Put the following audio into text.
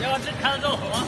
要不这看得懂吗？